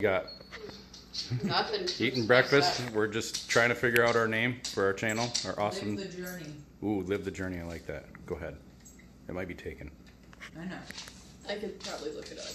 Got Nothing. eating breakfast. We're just trying to figure out our name for our channel. Our awesome. Live the journey. Ooh, live the journey. I like that. Go ahead. It might be taken. I know. I could probably look it up.